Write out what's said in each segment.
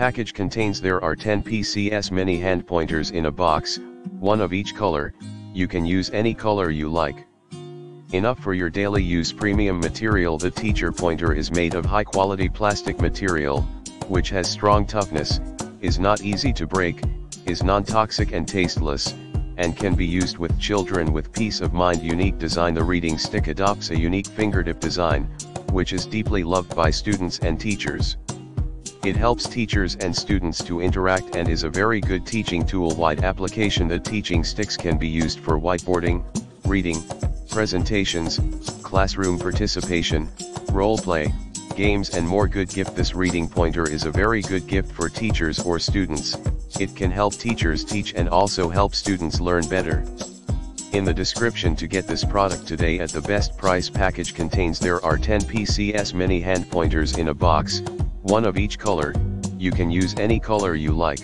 package contains there are 10 PCS mini hand pointers in a box, one of each color, you can use any color you like. Enough for your daily use premium material The teacher pointer is made of high quality plastic material, which has strong toughness, is not easy to break, is non-toxic and tasteless, and can be used with children with peace of mind unique design The reading stick adopts a unique fingertip design, which is deeply loved by students and teachers. It helps teachers and students to interact and is a very good teaching tool. Wide application The teaching sticks can be used for whiteboarding, reading, presentations, classroom participation, role play, games and more. Good gift. This reading pointer is a very good gift for teachers or students, it can help teachers teach and also help students learn better. In the description to get this product today at the best price package contains there are 10 PCS mini hand pointers in a box, one of each color, you can use any color you like.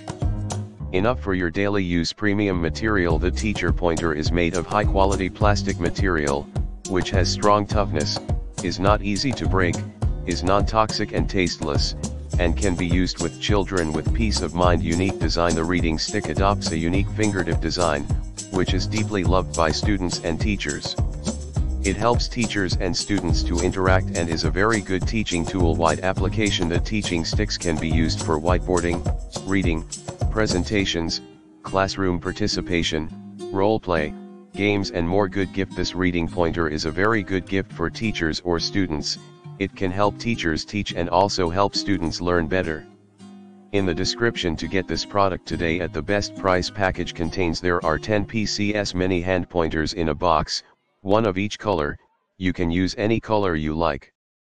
Enough for your daily use premium material The teacher pointer is made of high quality plastic material, which has strong toughness, is not easy to break, is non-toxic and tasteless, and can be used with children with peace of mind unique design The reading stick adopts a unique fingertip design, which is deeply loved by students and teachers. It helps teachers and students to interact and is a very good teaching tool. Wide application. The teaching sticks can be used for whiteboarding, reading, presentations, classroom participation, role play, games and more. Good gift. This reading pointer is a very good gift for teachers or students, it can help teachers teach and also help students learn better. In the description to get this product today at the best price package contains. There are 10 PCS mini hand pointers in a box, one of each color, you can use any color you like.